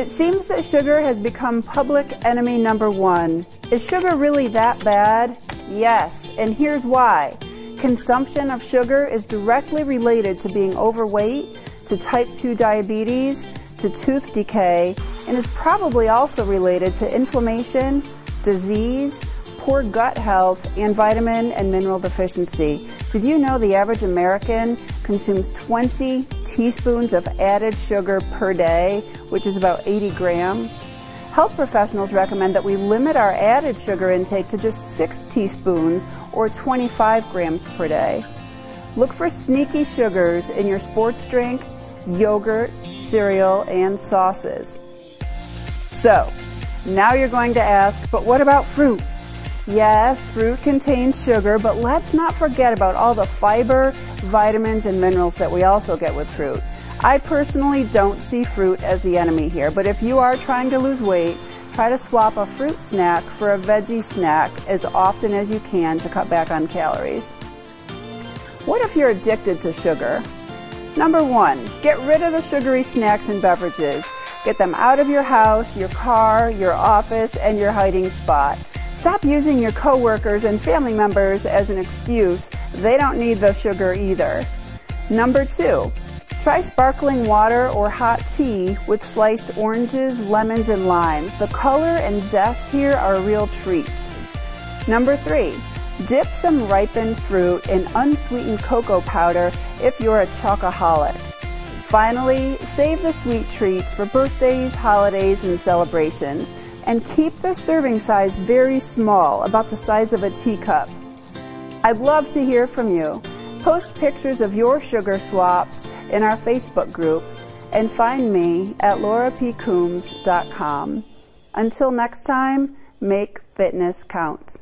It seems that sugar has become public enemy number one. Is sugar really that bad? Yes, and here's why. Consumption of sugar is directly related to being overweight, to type 2 diabetes, to tooth decay, and is probably also related to inflammation, disease, poor gut health, and vitamin and mineral deficiency. Did you know the average American consumes 20 teaspoons of added sugar per day, which is about 80 grams? Health professionals recommend that we limit our added sugar intake to just 6 teaspoons or 25 grams per day. Look for sneaky sugars in your sports drink, yogurt, cereal, and sauces. So, now you're going to ask, but what about fruit? Yes, fruit contains sugar, but let's not forget about all the fiber, vitamins, and minerals that we also get with fruit. I personally don't see fruit as the enemy here, but if you are trying to lose weight, try to swap a fruit snack for a veggie snack as often as you can to cut back on calories. What if you're addicted to sugar? Number one, get rid of the sugary snacks and beverages. Get them out of your house, your car, your office, and your hiding spot. Stop using your coworkers and family members as an excuse. They don't need the sugar either. Number two, try sparkling water or hot tea with sliced oranges, lemons, and limes. The color and zest here are a real treat. Number three, dip some ripened fruit in unsweetened cocoa powder if you're a chocoholic. Finally, save the sweet treats for birthdays, holidays, and celebrations and keep the serving size very small, about the size of a teacup. I'd love to hear from you. Post pictures of your sugar swaps in our Facebook group and find me at laurapcoombs.com. Until next time, make fitness count.